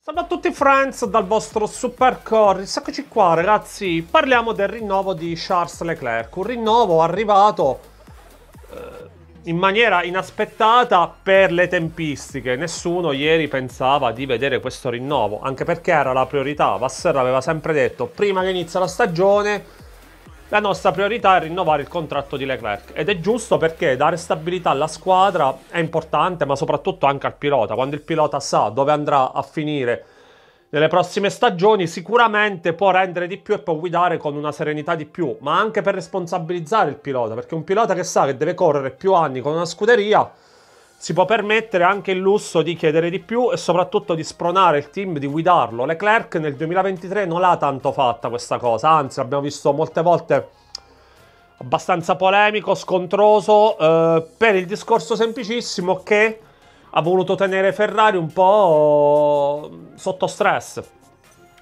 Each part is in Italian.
Salve a tutti friends dal vostro Super Corris, eccoci qua ragazzi, parliamo del rinnovo di Charles Leclerc, un rinnovo arrivato eh, in maniera inaspettata per le tempistiche, nessuno ieri pensava di vedere questo rinnovo, anche perché era la priorità, Vassar aveva sempre detto prima che inizia la stagione la nostra priorità è rinnovare il contratto di Leclerc ed è giusto perché dare stabilità alla squadra è importante, ma soprattutto anche al pilota. Quando il pilota sa dove andrà a finire nelle prossime stagioni, sicuramente può rendere di più e può guidare con una serenità di più, ma anche per responsabilizzare il pilota, perché un pilota che sa che deve correre più anni con una scuderia si può permettere anche il lusso di chiedere di più e soprattutto di spronare il team di guidarlo. Leclerc nel 2023 non l'ha tanto fatta questa cosa, anzi l'abbiamo visto molte volte abbastanza polemico, scontroso, eh, per il discorso semplicissimo che ha voluto tenere Ferrari un po' sotto stress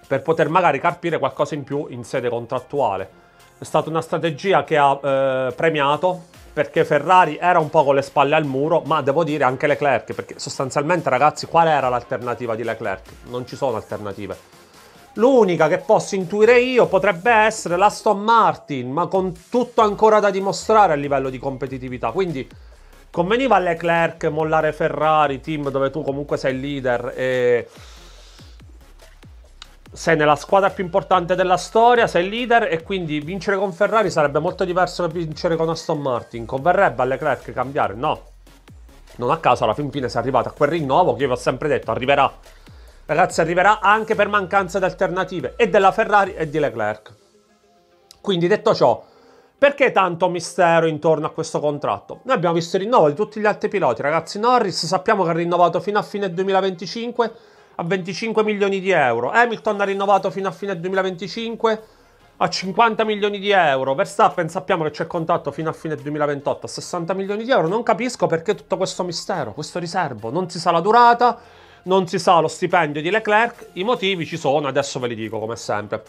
per poter magari carpire qualcosa in più in sede contrattuale. È stata una strategia che ha eh, premiato perché Ferrari era un po' con le spalle al muro, ma devo dire anche Leclerc, perché sostanzialmente ragazzi qual era l'alternativa di Leclerc? Non ci sono alternative. L'unica che posso intuire io potrebbe essere l'Aston Martin, ma con tutto ancora da dimostrare a livello di competitività. Quindi conveniva a Leclerc mollare Ferrari, team dove tu comunque sei leader e sei nella squadra più importante della storia, sei leader e quindi vincere con Ferrari sarebbe molto diverso che vincere con Aston Martin. Converrebbe a Leclerc cambiare? No. Non a caso alla fin fine si è arrivato a quel rinnovo che io vi ho sempre detto arriverà. Ragazzi, arriverà anche per mancanza di alternative e della Ferrari e di Leclerc. Quindi detto ciò, perché tanto mistero intorno a questo contratto? Noi abbiamo visto il rinnovo di tutti gli altri piloti, ragazzi. Norris sappiamo che ha rinnovato fino a fine 2025 a 25 milioni di euro. Hamilton ha rinnovato fino a fine 2025 a 50 milioni di euro. Verstappen sappiamo che c'è contatto fino a fine 2028 a 60 milioni di euro. Non capisco perché tutto questo mistero, questo riservo. Non si sa la durata, non si sa lo stipendio di Leclerc. I motivi ci sono, adesso ve li dico come sempre.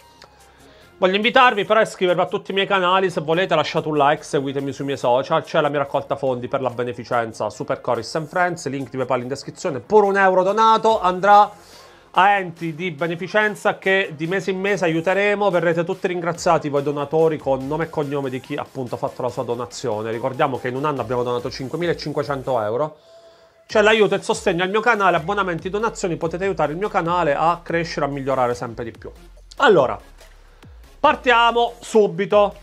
Voglio invitarvi però a iscrivervi a tutti i miei canali, se volete lasciate un like, seguitemi sui miei social, c'è la mia raccolta fondi per la beneficenza Super Coris and Friends, link di PayPal in descrizione, pure un euro donato andrà a enti di beneficenza che di mese in mese aiuteremo, verrete tutti ringraziati voi donatori con nome e cognome di chi appunto ha fatto la sua donazione, ricordiamo che in un anno abbiamo donato 5.500 euro, c'è l'aiuto e il sostegno al mio canale, abbonamenti, donazioni, potete aiutare il mio canale a crescere, a migliorare sempre di più. Allora, Partiamo subito.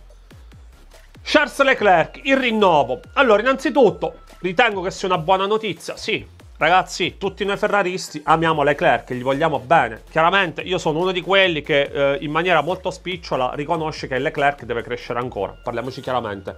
Charles Leclerc, il rinnovo. Allora, innanzitutto, ritengo che sia una buona notizia. Sì, ragazzi, tutti noi ferraristi amiamo Leclerc, gli vogliamo bene. Chiaramente io sono uno di quelli che eh, in maniera molto spicciola riconosce che Leclerc deve crescere ancora. Parliamoci chiaramente.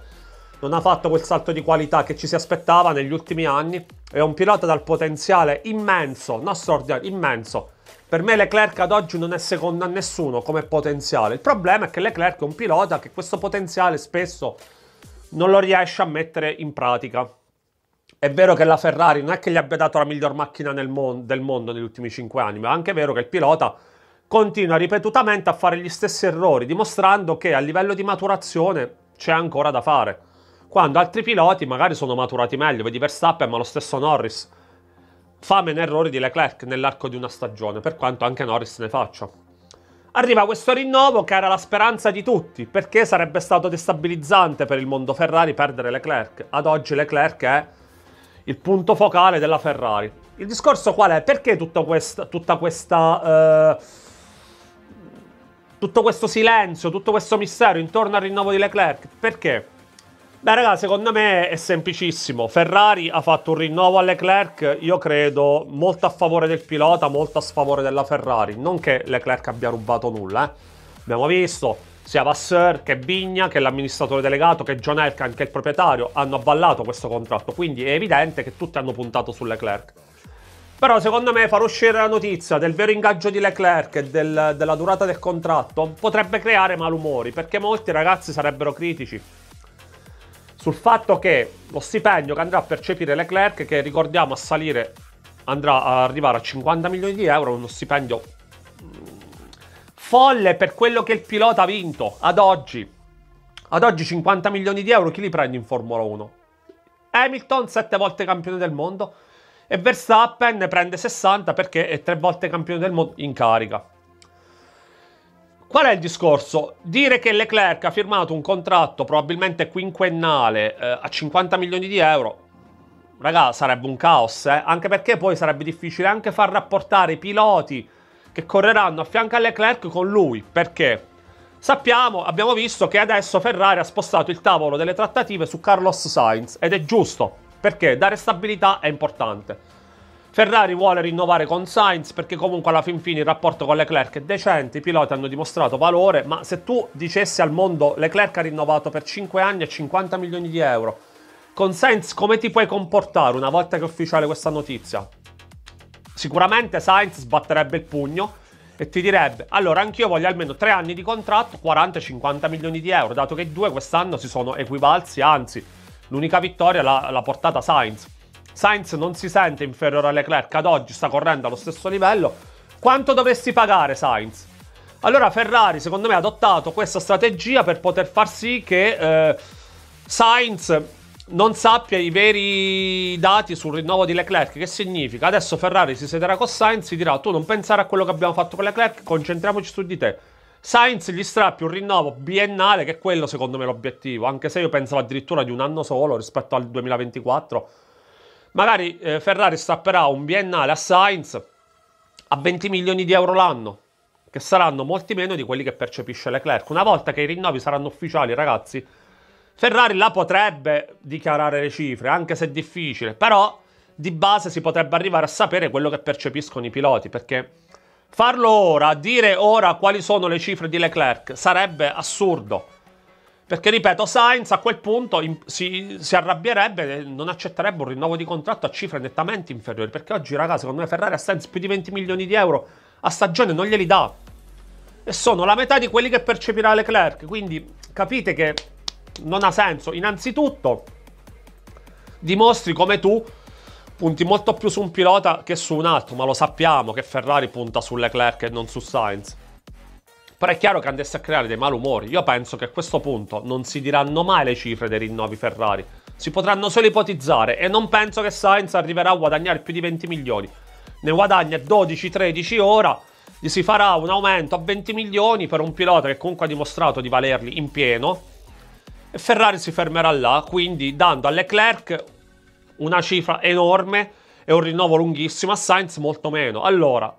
Non ha fatto quel salto di qualità che ci si aspettava negli ultimi anni. È un pilota dal potenziale immenso, non straordinario, immenso per me Leclerc ad oggi non è secondo a nessuno come potenziale. Il problema è che Leclerc è un pilota che questo potenziale spesso non lo riesce a mettere in pratica. È vero che la Ferrari non è che gli abbia dato la miglior macchina mon- del mondo negli ultimi 5 anni, ma è anche vero che il pilota continua ripetutamente a fare gli stessi errori, dimostrando che a livello di maturazione c'è ancora da fare. Quando altri piloti magari sono maturati meglio, vedi Verstappen, ma lo stesso Norris fa meno errori di Leclerc nell'arco di una stagione, per quanto anche Norris ne faccia. Arriva questo rinnovo che era la speranza di tutti, perché sarebbe stato destabilizzante per il mondo Ferrari perdere Leclerc. Ad oggi Leclerc è il punto focale della Ferrari. Il discorso qual è? Perché tutta questa... Tutta questa eh, tutto questo silenzio, tutto questo mistero intorno al rinnovo di Leclerc? Perché? Beh, raga, secondo me è semplicissimo. Ferrari ha fatto un rinnovo a Leclerc, io credo, molto a favore del pilota, molto a sfavore della Ferrari. Non che Leclerc abbia rubato nulla, eh. Abbiamo visto sia Vasseur che Vigna, che l'amministratore delegato, che John Elkan, che il proprietario, hanno avvallato questo contratto. Quindi è evidente che tutti hanno puntato su Leclerc. Però secondo me far uscire la notizia del vero ingaggio di Leclerc e del, della durata del contratto potrebbe creare malumori, perché molti ragazzi sarebbero critici sul fatto che lo stipendio che andrà a percepire Leclerc, che ricordiamo a salire, andrà a arrivare a 50 milioni di euro, uno stipendio mm, folle per quello che il pilota ha vinto ad oggi. Ad oggi 50 milioni di euro chi li prende in Formula 1? Hamilton, 7 volte campione del mondo, e Verstappen ne prende 60 perché è 3 volte campione del mondo in carica. Qual è il discorso? Dire che Leclerc ha firmato un contratto probabilmente quinquennale eh, a 50 milioni di euro, raga, sarebbe un caos, eh? anche perché poi sarebbe difficile anche far rapportare i piloti che correranno a fianco a Leclerc con lui, perché sappiamo, abbiamo visto che adesso Ferrari ha spostato il tavolo delle trattative su Carlos Sainz ed è giusto, perché dare stabilità è importante. Ferrari vuole rinnovare con Sainz perché comunque alla fin fine il rapporto con Leclerc è decente, i piloti hanno dimostrato valore, ma se tu dicessi al mondo Leclerc ha rinnovato per 5 anni e 50 milioni di euro, con Sainz come ti puoi comportare una volta che è ufficiale questa notizia? Sicuramente Sainz sbatterebbe il pugno e ti direbbe allora anch'io voglio almeno 3 anni di contratto, 40-50 milioni di euro, dato che i due quest'anno si sono equivalsi, anzi l'unica vittoria l'ha, l'ha portata Sainz. Sainz non si sente inferiore a Leclerc ad oggi, sta correndo allo stesso livello. Quanto dovresti pagare Sainz? Allora Ferrari secondo me ha adottato questa strategia per poter far sì che eh, Sainz non sappia i veri dati sul rinnovo di Leclerc. Che significa? Adesso Ferrari si siederà con Sainz e dirà: Tu non pensare a quello che abbiamo fatto con Leclerc, concentriamoci su di te. Sainz gli strappi un rinnovo biennale, che è quello secondo me l'obiettivo. Anche se io pensavo addirittura di un anno solo rispetto al 2024. Magari eh, Ferrari strapperà un biennale a Sainz a 20 milioni di euro l'anno, che saranno molti meno di quelli che percepisce Leclerc. Una volta che i rinnovi saranno ufficiali, ragazzi Ferrari la potrebbe dichiarare le cifre, anche se è difficile, però di base si potrebbe arrivare a sapere quello che percepiscono i piloti, perché farlo ora, dire ora quali sono le cifre di Leclerc, sarebbe assurdo. Perché, ripeto, Sainz a quel punto si, si, arrabbierebbe e non accetterebbe un rinnovo di contratto a cifre nettamente inferiori. Perché oggi, ragazzi, secondo me Ferrari a Sainz più di 20 milioni di euro a stagione non glieli dà. E sono la metà di quelli che percepirà Leclerc. Quindi capite che non ha senso. Innanzitutto, dimostri come tu punti molto più su un pilota che su un altro, ma lo sappiamo che Ferrari punta su Leclerc e non su Sainz. Però è chiaro che andesse a creare dei malumori. Io penso che a questo punto non si diranno mai le cifre dei rinnovi Ferrari. Si potranno solo ipotizzare e non penso che Sainz arriverà a guadagnare più di 20 milioni. Ne guadagna 12-13 ora, gli si farà un aumento a 20 milioni per un pilota che comunque ha dimostrato di valerli in pieno e Ferrari si fermerà là, quindi dando a Leclerc una cifra enorme e un rinnovo lunghissimo, a Sainz molto meno. Allora,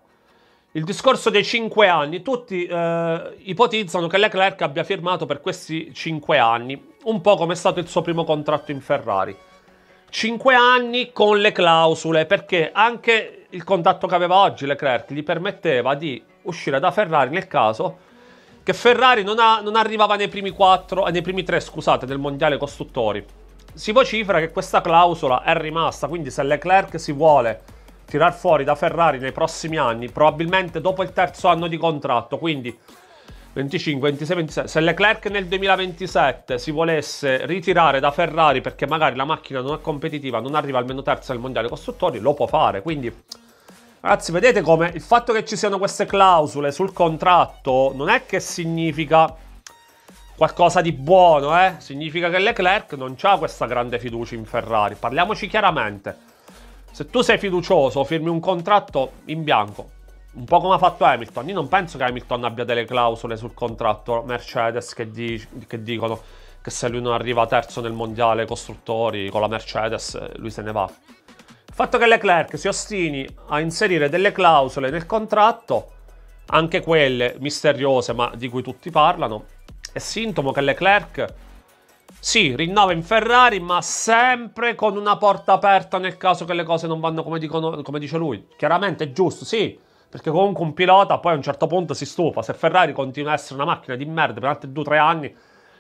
il discorso dei 5 anni, tutti eh, ipotizzano che Leclerc abbia firmato per questi 5 anni, un po' come è stato il suo primo contratto in Ferrari. 5 anni con le clausole, perché anche il contatto che aveva oggi Leclerc gli permetteva di uscire da Ferrari nel caso che Ferrari non, ha, non arrivava nei primi, quattro, eh, nei primi tre scusate, del mondiale costruttori. Si vocifera che questa clausola è rimasta, quindi se Leclerc si vuole tirar fuori da Ferrari nei prossimi anni, probabilmente dopo il terzo anno di contratto, quindi 25, 26, 27. Se Leclerc nel 2027 si volesse ritirare da Ferrari perché magari la macchina non è competitiva, non arriva almeno terza al mondiale costruttori, lo può fare. Quindi Ragazzi, vedete come il fatto che ci siano queste clausole sul contratto non è che significa qualcosa di buono, eh? Significa che Leclerc non ha questa grande fiducia in Ferrari. Parliamoci chiaramente. Se tu sei fiducioso, firmi un contratto in bianco, un po' come ha fatto Hamilton. Io non penso che Hamilton abbia delle clausole sul contratto Mercedes che, di- che dicono che se lui non arriva terzo nel mondiale costruttori con la Mercedes, lui se ne va. Il fatto che Leclerc si ostini a inserire delle clausole nel contratto, anche quelle misteriose ma di cui tutti parlano, è sintomo che Leclerc sì, rinnova in Ferrari, ma sempre con una porta aperta nel caso che le cose non vanno come, dicono, come dice lui. Chiaramente è giusto, sì, perché comunque un pilota poi a un certo punto si stufa. Se Ferrari continua a essere una macchina di merda per altri 2-3 anni,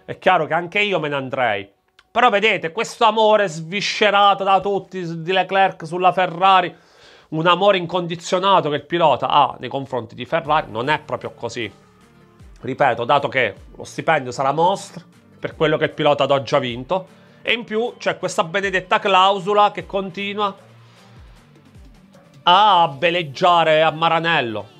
è chiaro che anche io me ne andrei. Però vedete, questo amore sviscerato da tutti di Leclerc sulla Ferrari, un amore incondizionato che il pilota ha nei confronti di Ferrari, non è proprio così. Ripeto, dato che lo stipendio sarà mostra per quello che il pilota ad oggi ha vinto, e in più c'è questa benedetta clausola che continua a beleggiare a Maranello.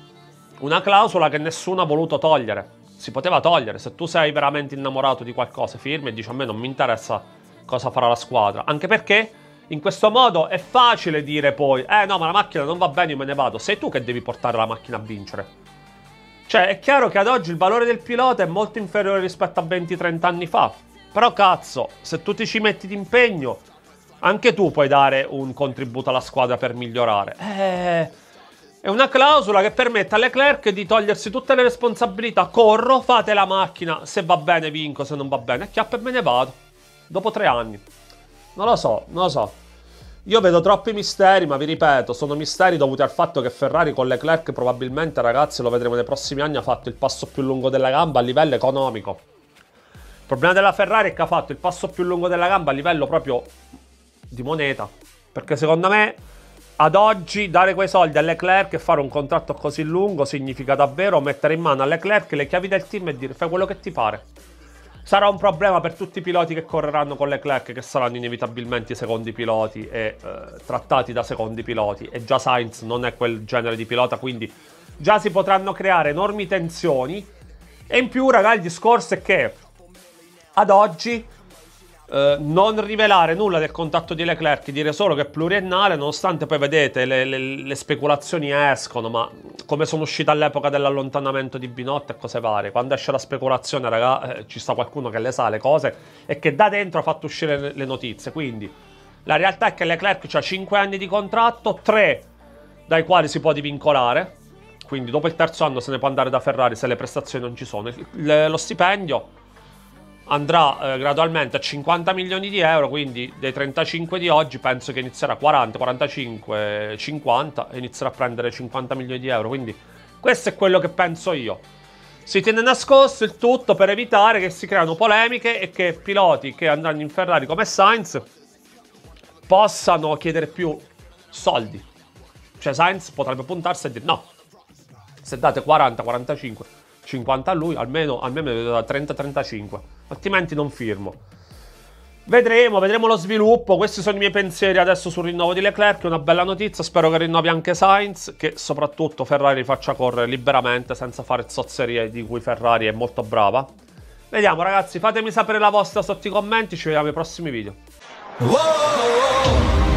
Una clausola che nessuno ha voluto togliere si poteva togliere. Se tu sei veramente innamorato di qualcosa, firmi e dici a me non mi interessa cosa farà la squadra. Anche perché in questo modo è facile dire poi, eh no, ma la macchina non va bene, io me ne vado. Sei tu che devi portare la macchina a vincere. Cioè, è chiaro che ad oggi il valore del pilota è molto inferiore rispetto a 20-30 anni fa. Però cazzo, se tu ti ci metti d'impegno, anche tu puoi dare un contributo alla squadra per migliorare. Eh, è una clausola che permette a Leclerc di togliersi tutte le responsabilità. Corro, fate la macchina, se va bene vinco, se non va bene, chiappa e me ne vado. Dopo tre anni. Non lo so, non lo so. Io vedo troppi misteri, ma vi ripeto, sono misteri dovuti al fatto che Ferrari con Leclerc probabilmente, ragazzi, lo vedremo nei prossimi anni, ha fatto il passo più lungo della gamba a livello economico. Il problema della Ferrari è che ha fatto il passo più lungo della gamba a livello proprio di moneta. Perché secondo me, ad oggi, dare quei soldi a Leclerc e fare un contratto così lungo significa davvero mettere in mano a Leclerc le chiavi del team e dire fai quello che ti pare. Sarà un problema per tutti i piloti che correranno con Leclerc, che saranno inevitabilmente i secondi piloti e eh, trattati da secondi piloti. E già Sainz non è quel genere di pilota, quindi già si potranno creare enormi tensioni. E in più, raga, il discorso è che ad oggi eh, non rivelare nulla del contatto di Leclerc, dire solo che è pluriennale, nonostante poi vedete le, le, le speculazioni escono, ma come sono uscite all'epoca dell'allontanamento di Binotto e cose varie. Quando esce la speculazione, raga, eh, ci sta qualcuno che le sa le cose e che da dentro ha fatto uscire le, le notizie. Quindi la realtà è che Leclerc ha 5 anni di contratto, 3 dai quali si può divincolare. Quindi dopo il terzo anno se ne può andare da Ferrari se le prestazioni non ci sono. Il, lo stipendio andrà eh, gradualmente a 50 milioni di euro, quindi dei 35 di oggi penso che inizierà 40, 45, 50 e inizierà a prendere 50 milioni di euro, quindi questo è quello che penso io. Si tiene nascosto il tutto per evitare che si creano polemiche e che piloti che andranno in Ferrari come Sainz possano chiedere più soldi. Cioè Sainz potrebbe puntarsi e dire no, se date 40, 45 50 a lui, almeno, almeno da 30-35, altrimenti non firmo. Vedremo, vedremo lo sviluppo. Questi sono i miei pensieri adesso sul rinnovo di Leclerc. Una bella notizia. Spero che rinnovi anche Sainz. Che soprattutto Ferrari faccia correre liberamente senza fare zozzerie di cui Ferrari è molto brava. Vediamo, ragazzi. Fatemi sapere la vostra sotto i commenti. Ci vediamo ai prossimi video. Whoa, whoa.